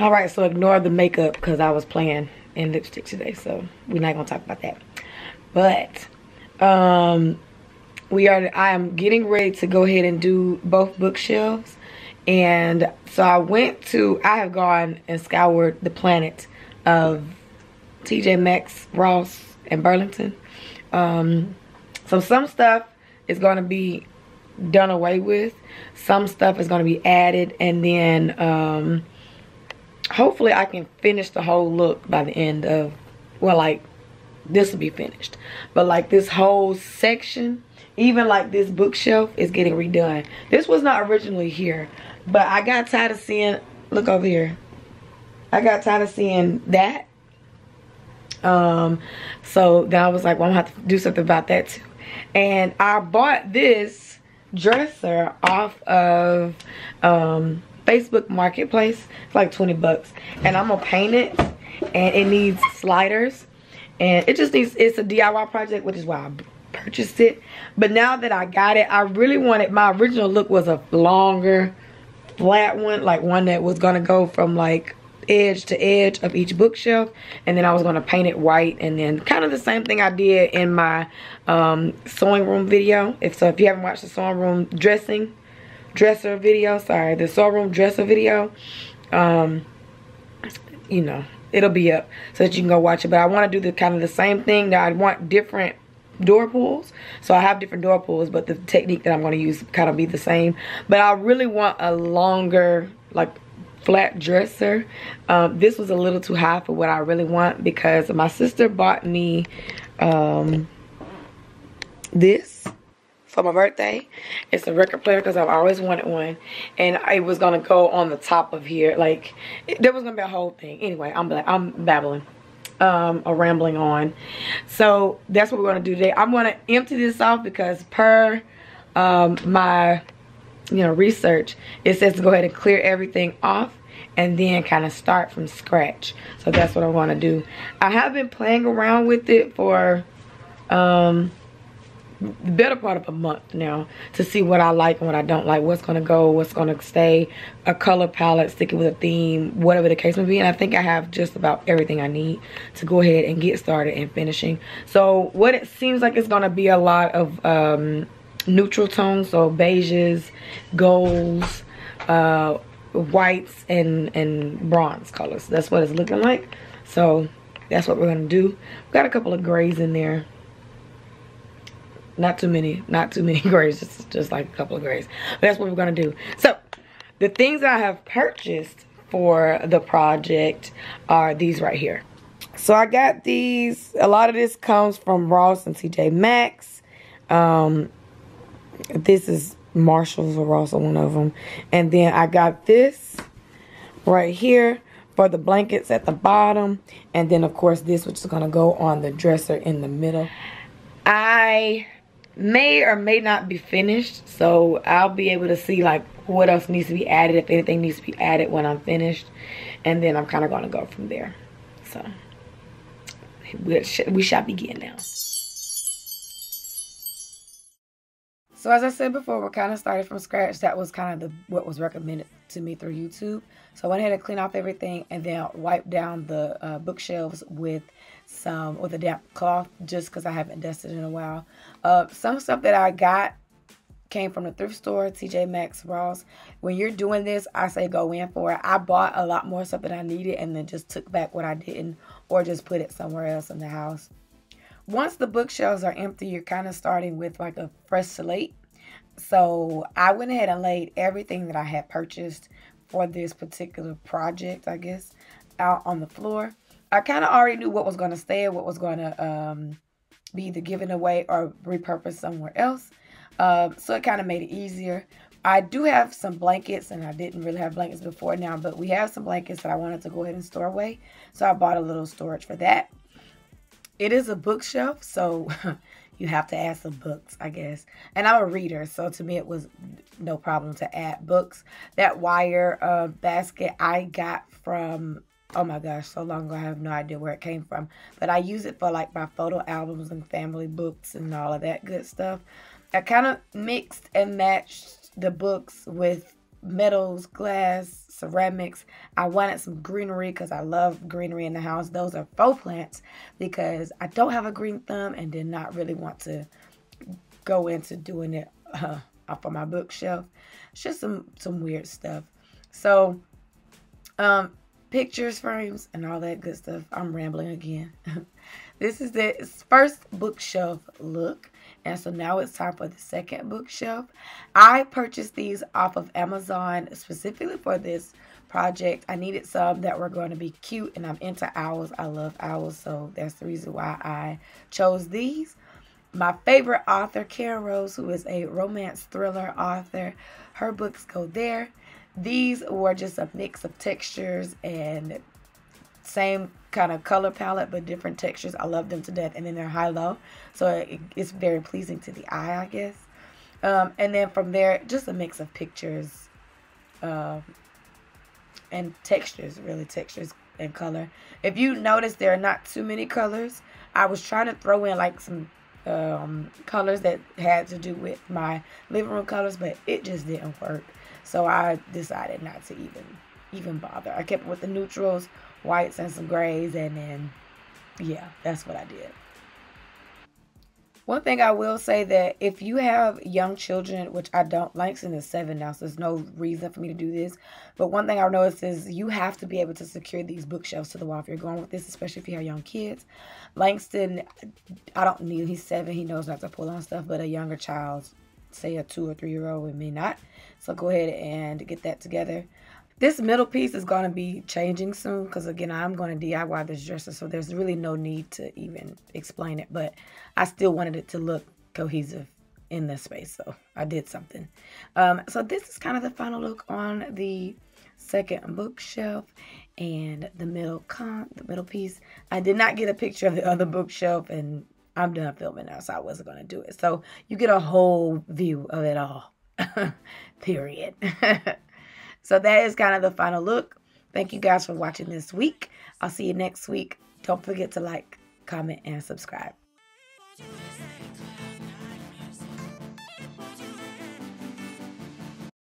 All right, so ignore the makeup because I was playing in lipstick today, so we're not gonna talk about that. But um, we are. I am getting ready to go ahead and do both bookshelves, and so I went to. I have gone and scoured the planet of TJ Maxx, Ross, and Burlington. Um, so some stuff is gonna be done away with. Some stuff is gonna be added, and then. Um, hopefully I can finish the whole look by the end of, well, like, this will be finished. But, like, this whole section, even, like, this bookshelf is getting redone. This was not originally here. But I got tired of seeing, look over here. I got tired of seeing that. Um, so then I was like, well, I'm gonna have to do something about that too. And I bought this dresser off of um Facebook Marketplace. It's like 20 bucks. And I'm gonna paint it. And it needs sliders. And it just needs, it's a DIY project, which is why I purchased it. But now that I got it, I really wanted, my original look was a longer, flat one. Like one that was gonna go from like edge to edge of each bookshelf and then I was going to paint it white and then kind of the same thing I did in my um, sewing room video if so if you haven't watched the sewing room dressing dresser video sorry the showroom dresser video um you know it'll be up so that you can go watch it. But i want to do the kind of the same thing that i want different door pulls. So i have different door pulls but the technique that i'm going to use kind of be the same. But i really want a longer like flat dresser. Um, this was a little too high for what i really want because my sister bought me um, this for my birthday. It's a record player because I've always wanted one. And it was going to go on the top of here. Like, it, there was going to be a whole thing. Anyway, I'm, I'm babbling um, or rambling on. So, that's what we're going to do today. I'm going to empty this off because per um, my, you know, research, it says to go ahead and clear everything off and then kind of start from scratch. So, that's what I want to do. I have been playing around with it for... Um, the better part of a month now to see what I like and what I don't like, what's to go, what's to stay, a color palette, sticking with a theme, whatever the case may be. And I think I have just about everything I need to go ahead and get started and finishing. So what it seems like it's to be a lot of um, neutral tones, so beiges, golds, uh, whites, and, and bronze colors. That's what it's looking like. So that's what we're to do. We've got a couple of grays in there not too many not too many grays just just like a couple of grays. But that's what we're gonna do. So the things i have purchased for the project are these right here. So i got these a lot of this comes from ross and tj maxx. Um this is marshalls or ross one of them. And then i got this right here for the blankets at the bottom. And then of course this which is going to go on the dresser in the middle. I may or may not be finished so i'll be able to see like what else needs to be added if anything needs to be added when i'm finished and then i'm kind of going to go from there. So we shall begin now so as i said before we're kind of started from scratch that was kind of the what was recommended to me through youtube so i went ahead and cleaned off everything and then wiped down the uh, bookshelves with some with a damp cloth just because I haven't dusted in a while. Uh, some stuff that I got came from the thrift store, TJ Maxx, Ross. When you're doing this, I say go in for it. I bought a lot more stuff that I needed and then just took back what I didn't or just put it somewhere else in the house. Once the bookshelves are empty, you're kind of starting with like a fresh slate. So I went ahead and laid everything that I had purchased for this particular project, I guess, out on the floor. I kind of already knew what was going to stay what was going to um, be either given away or repurposed somewhere else. Um, so it kind of made it easier. I do have some blankets, and I didn't really have blankets before now, but we have some blankets that I wanted to go ahead and store away. So I bought a little storage for that. It is a bookshelf, so you have to add some books, I guess. And I'm a reader, so to me it was no problem to add books. That wire uh, basket I got from oh my gosh, so long ago, I have no idea where it came from. But I use it for like my photo albums and family books and all of that good stuff. I kind of mixed and matched the books with metals, glass, ceramics. I wanted some greenery because I love greenery in the house. Those are faux plants because I don't have a green thumb and did not really want to go into doing it uh, off of my bookshelf. It's just some some weird stuff. So, um, pictures, frames, and all that good stuff. I'm rambling again. this is the first bookshelf look. And so now it's time for the second bookshelf. I purchased these off of Amazon specifically for this project. I needed some that were going to be cute and I'm into owls. I love owls. So that's the reason why I chose these. My favorite author, Karen Rose, who is a romance thriller author. Her books go there. These were just a mix of textures and same kind of color palette but different textures. I love them to death. And then they're high-low. So it, it's very pleasing to the eye, I guess. Um, and then from there, just a mix of pictures um, and textures, really textures and color. If you notice, there are not too many colors. I was trying to throw in like some um, colors that had to do with my living room colors, but it just didn't work. So I decided not to even even bother. I kept with the neutrals, whites, and some grays, and then yeah, that's what I did. One thing I will say that if you have young children, which I don't, Langston is seven now, so there's no reason for me to do this. But one thing I've noticed is you have to be able to secure these bookshelves to the wall if you're going with this, especially if you have young kids. Langston, I don't need, he's seven, he knows not to pull on stuff, but a younger child, say a two or three year old, may not. So go ahead and get that together. This middle piece is going to be changing soon because, again, I'm going to DIY this dresser, so there's really no need to even explain it. But I still wanted it to look cohesive in this space, so I did something. Um, so this is kind of the final look on the second bookshelf and the middle con the middle piece. I did not get a picture of the other bookshelf, and I'm done filming now, so I wasn't going to do it. So you get a whole view of it all. Period. So that is kind of the final look. Thank you guys for watching this week. I'll see you next week. Don't forget to like, comment, and subscribe.